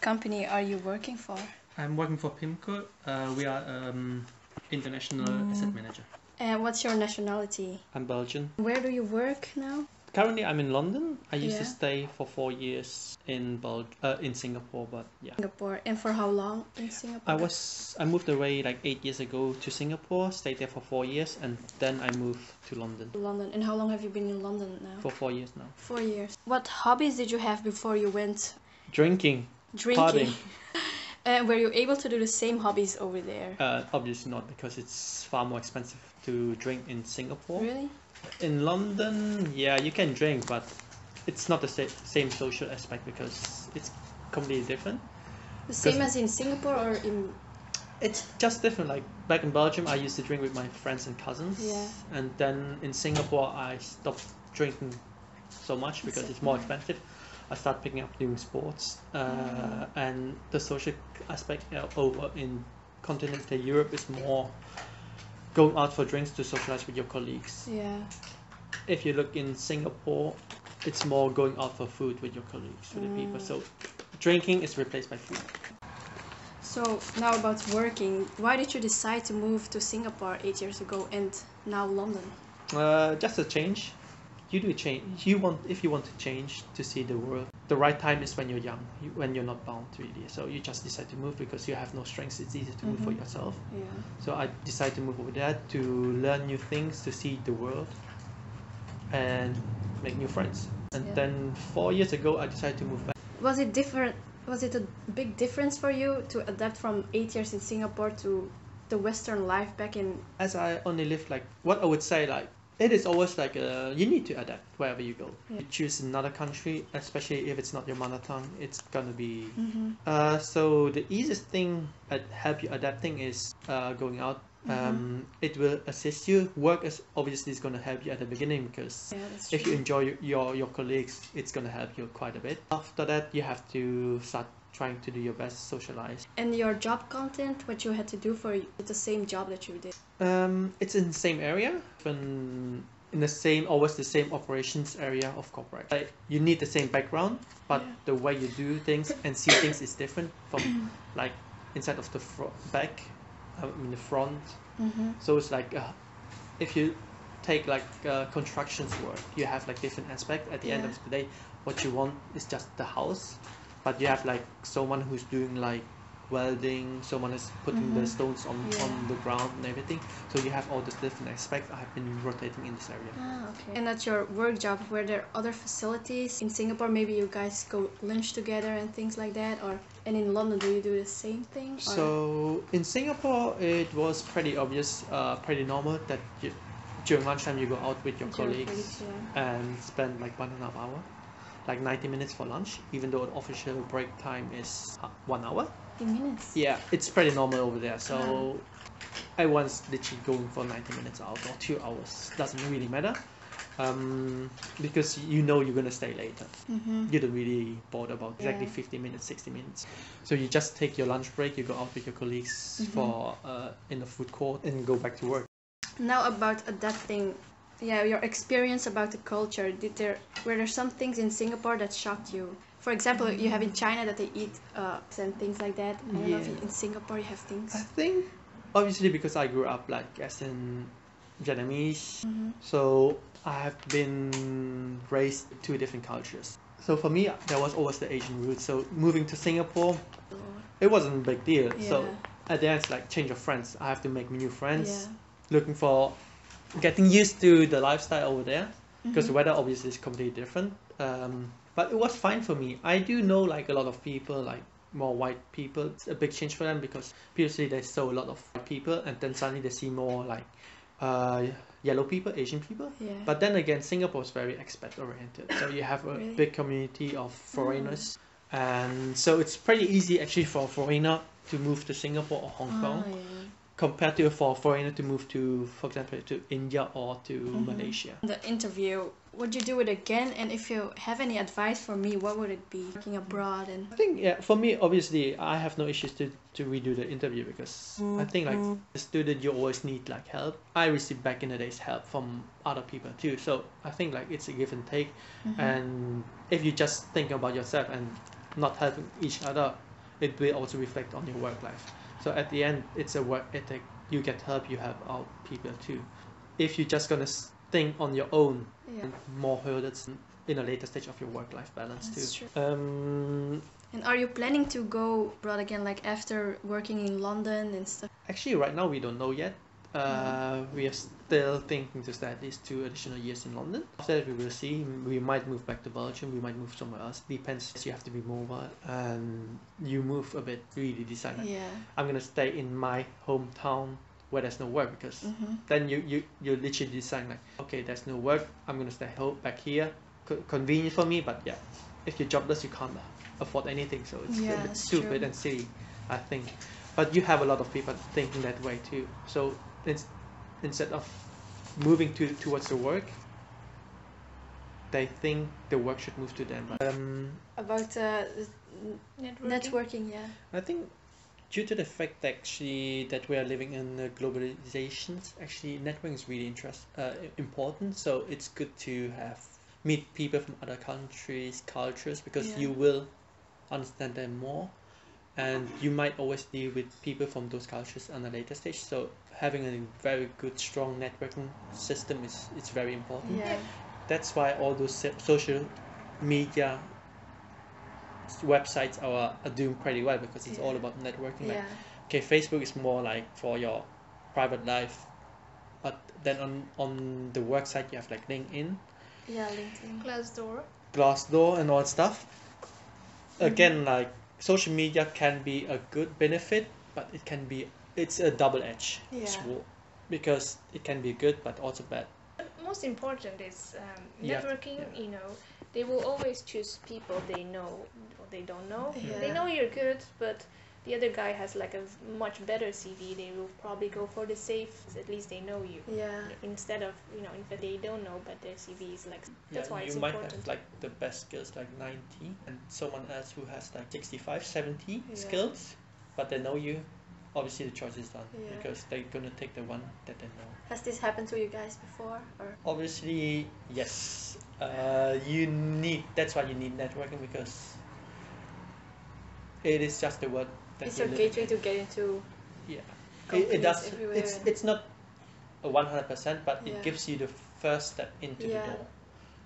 What company are you working for? I'm working for PIMCO. Uh, we are um, international asset manager. And what's your nationality? I'm Belgian. Where do you work now? Currently, I'm in London. I used to stay for four years in Bel- uh, in Singapore, but yeah. Singapore. And for how long in Singapore? I was I moved away like eight years ago to Singapore. Stayed there for four years, and then I moved to London London. And how long have you been in London now? for four years now. Four years. What hobbies did you have before you went Drinking, drinking? And were you able to do the same hobbies over there? uh, obviously not because it's far more expensive to drink in Singapore. Really? In London, yeah, you can drink, but it's not the sa- same social aspect because it's completely different. The same as in Singapore or in It's just different. Like back in Belgium, I used to drink with my friends and cousins. Yeah. And then in Singapore, I stopped drinking so much because it's more expensive. I started picking up doing sports, uh, and the social aspect uh, over in continental Europe is more going out for drinks to socialize with your colleagues. yeah. If you look in Singapore, it's more going out for food with your colleagues, with the people. Mm. So drinking is replaced by food. So now about working. Why did you decide to move to Singapore eight years ago and now London? Uh, just a change. You do change. You want if you want to change to see the world. The right time is when you're young, you, when you're not bound really. So you just decide to move because you have no strengths. It's easy to move for Mhm. yourself. Yeah. So I decided to move over there to learn new things, to see the world, and make new friends. And Yeah. then four years ago, I decided to move back. Was it different? Was it a big difference for you to adapt from eight years in Singapore to the Western life back in? As I only lived like what I would say like it is always like uh, you need to adapt wherever you go. Yeah. You choose another country, especially if it's not your mother tongue, it's gonna be Mm-hmm. Uh, so the easiest thing that help you adapting is uh, going out. Mm-hmm. Um, it will assist you. Work is obviously is going to help you at the beginning because Yeah, if you enjoy your, your your colleagues, it's going to help you quite a bit. After that, you have to start trying to do your best socialize. And your job content, what you had to do for the same job that you did. Um, it's in the same area, even in the same always the same operations area of corporate. Like you need the same background, but Yeah. the way you do things and see things is different from like inside of the fro- back, um, in the front. Mm-hmm. So it's like uh, if you take like uh, constructions work, you have like different aspect. At the end of the day, what you want is just the house, but you have like someone who's doing like welding, someone is putting the Mhm. stones on Yeah. on the ground and everything. So you have all these different aspects. I've been rotating in this area. Ah, okay. And at your work job, were there are other facilities in Singapore? Maybe you guys go lunch together and things like that, or and in London, do you do the same thing? Or? So in Singapore, it was pretty obvious, uh, pretty normal that you, during lunchtime you go out with your With your colleagues colleagues, yeah. and spend like one and a half hour, like 90 minutes for lunch, even though the official break time is uh, one hour. 50 minutes. Yeah, it's pretty normal over there. So Ah. everyone's literally going for 90 minutes out or two hours. Doesn't really matter. Um, because you know you're gonna stay later. Mm-hmm. You don't really bother about exactly Yeah. 50 minutes, 60 minutes. So you just take your lunch break, you go out with your colleagues Mhm. for uh, in the food court and go back to work. Now about adapting, yeah, your experience about the culture. Did there were there some things in Singapore that shocked you? For example, you have in China that they eat uh, and things like that. I don't know if Yeah. in Singapore you have things. I think obviously because I grew up like as in Vietnamese, Mhm. so I have been raised two different cultures. So for me, there was always the Asian root. So moving to Singapore, it wasn't a big deal. Yeah. So at the end, it's like change of friends. I have to make new friends. Yeah. Looking for getting used to the lifestyle over there because the Mhm. weather obviously is completely different. Um, but it was fine for me. I do know like a lot of people like more white people. It's a big change for them because previously they saw a lot of white people and then suddenly they see more like uh, yellow people, Asian people. Yeah. But then again, Singapore is very expat oriented. So you have a Really? big community of foreigners. And so it's pretty easy actually for a foreigner to move to Singapore or Hong Kong Ah, yeah. Compared to for a foreigner to move to, for example, to India or to Mhm. Malaysia. The interview. Would you do it again? And if you have any advice for me, what would it be? Working abroad and I think yeah, for me obviously I have no issues to, to redo the interview because I think like a student you always need like help. I received back in the days help from other people too. So I think like it's a give and take Mm-hmm. and if you just think about yourself and not helping each other it will also reflect on your work life. So at the end, it's a work ethic. You get help, you help out people too. If you're just gonna think on your own, Yeah. more hurdles in a later stage of your work-life balance That's too. true. Um, And are you planning to go abroad again, like after working in London and stuff? actually, right now we don't know yet. Uh, we are still thinking to stay at least two additional years in London. After that, we will see. We might move back to Belgium. We might move somewhere else. Depends. You have to be mobile, and you move a bit. Really decide. Like, Yeah. I'm gonna stay in my hometown where there's no work because Mm-hmm. then you you you literally decide like okay there's no work i'm gonna stay home back here Co- convenient for me but yeah if you're jobless you can't afford anything so it's a bit stupid true. and silly i think but you have a lot of people thinking that way too so instead of moving to towards the work they think the work should move to them um, About uh, Networking. networking, yeah. I think due to the fact actually that we are living in uh, globalization, actually networking is really interest uh, important. So it's good to have meet people from other countries, cultures, because Yeah. you will understand them more, and you might always deal with people from those cultures on a later stage. So having a very good, strong networking system is it's very important Yeah. that's why all those social media websites are, are doing pretty well because it's all about networking like Yeah. okay facebook is more like for your private life but then on on the work side you have like linkedin Yeah, LinkedIn. Glassdoor. glassdoor and all that stuff Mm-hmm. again like social media can be a good benefit but it can be it's a double edged Yeah. sword because it can be good but also bad Most important is um, networking. yeah. You know, they will always choose people they know or they don't know. They know you're good, but the other guy has like a much better CV. They will probably go for the safe. At least they know you. Yeah. Instead of you know, in fact, they don't know, but their CV is like that's yeah, why you it's might important. have like the best skills like 90 and someone else who has like 65 70 Yeah. skills but they know you obviously the choice is done Yeah. because they're gonna take the one that they know Has this happened to you guys before? Or obviously yes uh, you need that's why you need networking because it is just the word that it's you your gateway to get into yeah it, it does it's it's not a 100% but Yeah. it gives you the first step into Yeah. the door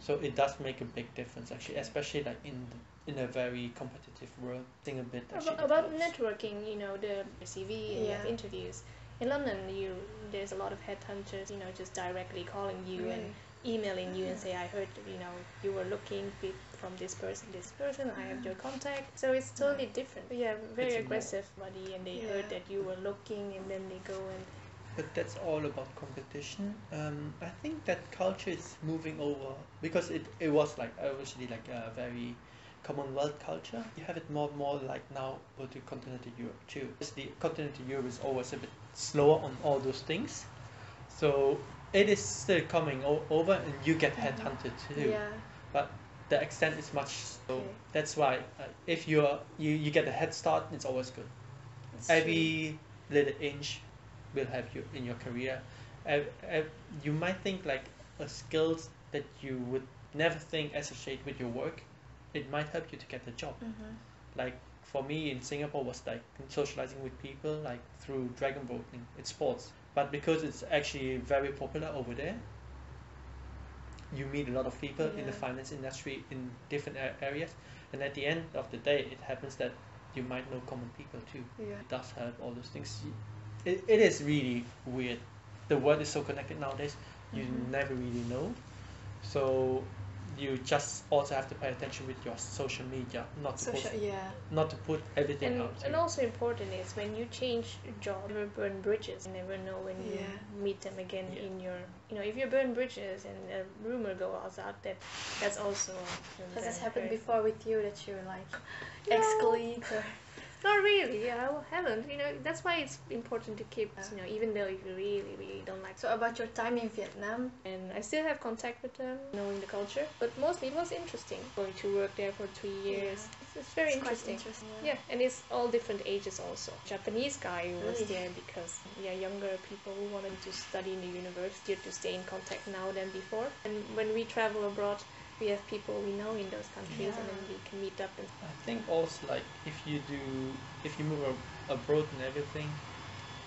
so it does make a big difference actually especially like in in a very competitive world thing a bit About, about networking, you know, the CV and you have Yeah. interviews. In London, you there's a lot of headhunters, you know, just directly calling you and Really? Emailing you and say, I heard, you know, you were looking from this person, this person, I have your contact. So it's totally different. Yeah, very It's more- aggressive buddy, and they heard that you were looking, and then they go and but that's all about competition. Um, i think that culture is moving over because it, it was like obviously like a very commonwealth culture. You have it more and more like now go to continental europe too. Because the continental europe is always a bit slower on all those things. So it is still coming o- over and you get headhunted too Yeah. but the extent is much so Okay. that's why uh, if you're you, you get a head start it's always good That's true. every little inch will help you in your career ev- ev- you might think like a skills that you would never think associate with your work it might help you to get a job Mhm. like for me in singapore was like socializing with people like through dragon boating it's sports but because it's actually very popular over there you meet a lot of people in the finance industry in different areas. And at the end of the day it happens that you might know common people too Yeah. it does help all those things. It, it is really weird. The world is so connected nowadays you Mhm. never really know. So you just also have to pay attention with your social media not to Social, post, yeah. not to put everything and, out and there. also important is when you change job, never burn bridges. You never know when you meet them again Yeah. in your, you know, if you burn bridges and a rumor goes out that that's also. Has this happened before with you that you're like No. ex-colleagues or Not really. I haven't. You know, that's why it's important to keep. You know, even though if you really, really don't like. so about your time in Vietnam? And I still have contact with them, knowing the culture. But mostly it was interesting going to work there for three years. Yeah. It's, it's very It's interesting. interesting, Yeah, and it's all different ages also. Japanese guy who was Really? there because yeah, younger people who wanted to study in the university to stay in contact now than before. And when we travel abroad, we have people we know in those countries, and then we can meet up and I think also like if you do if you move abroad and everything,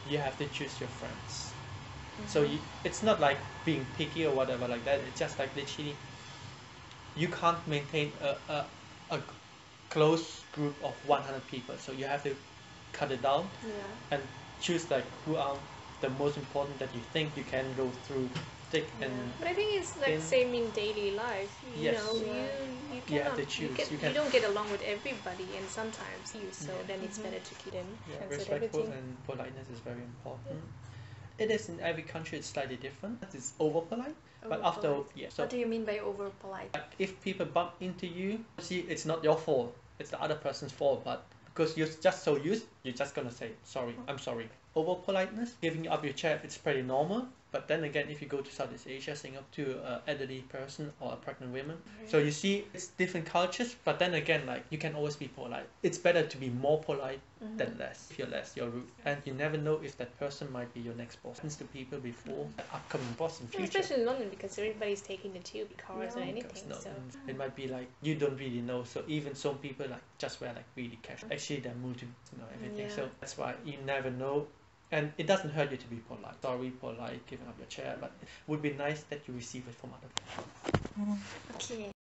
you have to choose your friends. So mm-hmm. you, it's not like being picky or whatever like that. It's just like literally, you can't maintain a, a, a close group of 100 people. So you have to cut it down Yeah. and choose like who are the most important that you think you can go through thick and But I think it's like Then- same in daily life. You Yes. know, Yeah. you you You have cannot to you, get, You you, don't get along with everybody, and sometimes you. So Yeah. then it's Mhm. better to keep in yeah, translate respectful everything. and politeness is very important. It is in every country. It's slightly different. It's over polite, but after Overpolite. yeah. So what do you mean by over polite? Like, if people bump into you, see, it's not your fault. It's the other person's fault. But because you're just so used, you're just gonna say sorry. I'm sorry. Over politeness, giving up your chair, it's pretty normal. But then again, if you go to Southeast Asia, Singapore, to an elderly person or a pregnant woman, so you see it's different cultures. But then again, like you can always be polite. It's better to be more polite Mhm. than less. If you're less, you're rude, and you never know if that person might be your next boss. Happens to people before, an upcoming boss in future. especially in London because everybody's taking the tube, cars, or anything. No, So it might be like you don't really know. So even some people like just wear like really casual. Actually, they're to you know everything. So that's why you never know. And it doesn't hurt you to be polite. Sorry, polite, giving up your chair, but it would be nice that you receive it from other people. Okay.